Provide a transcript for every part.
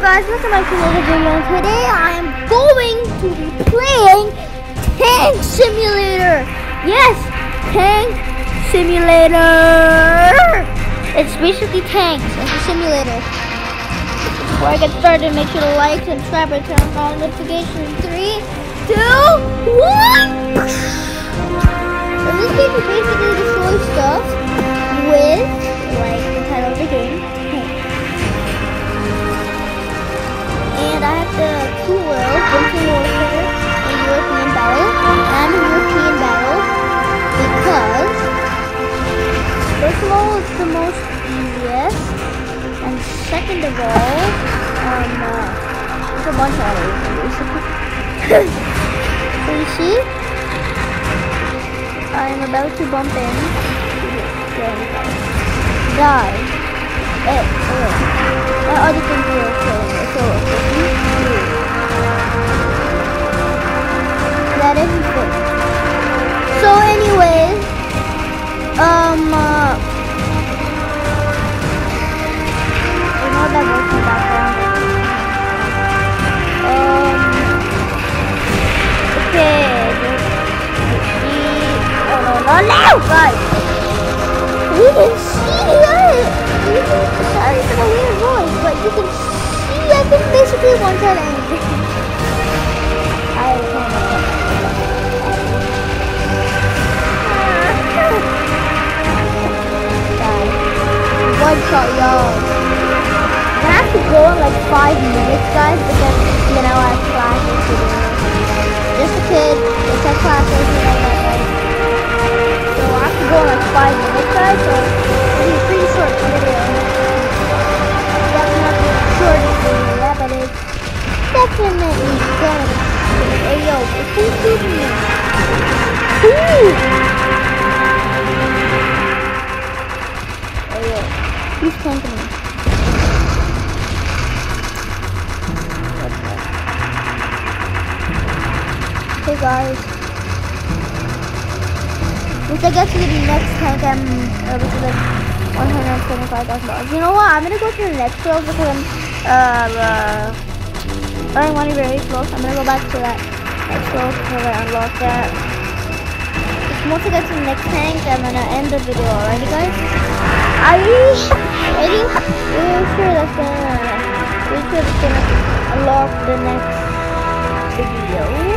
guys, welcome back to another video. Today I am going to be playing Tank Simulator. Yes, Tank Simulator. It's basically tanks. It's a simulator. Before I get started, make sure to like, subscribe, and turn on notifications. Three, two, one. So this game is basically destroy stuff with, like the title of the game, Second of all, um, uh, there's a bunch of others. so you see, I'm about to bump in. Die. Hey, oh, my other thing will kill me. Oh no, guys. You can see it. You can, sorry for the weird voice, but you can see I can basically one shot anything. I can't. One shot, y'all. I have to go in like five minutes, guys, because you know I have classes to do. Just Who's shooting me? Hey guys. Once I get to the next tank, I'm uh, which is like one hundred twenty-five thousand dollars. You know what? I'm gonna go to the next world because I'm uh, uh running money very close. I'm gonna go back to that next world because I unlock that. Once I get to the next tank, I'm gonna end the video. Alrighty, guys? Are you ready? We're sure that's gonna. We're sure that's gonna unlock the next video.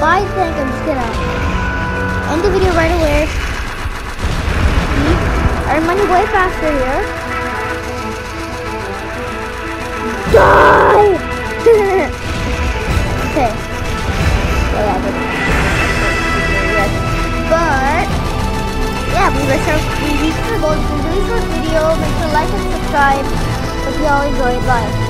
The tank. I'm just gonna end the video right away. See? Earn money way faster here. Die! okay. Whatever. But yeah, we reached our we reached our goal. It's a really short video. Make sure to like and subscribe. Hope you all enjoyed. Bye.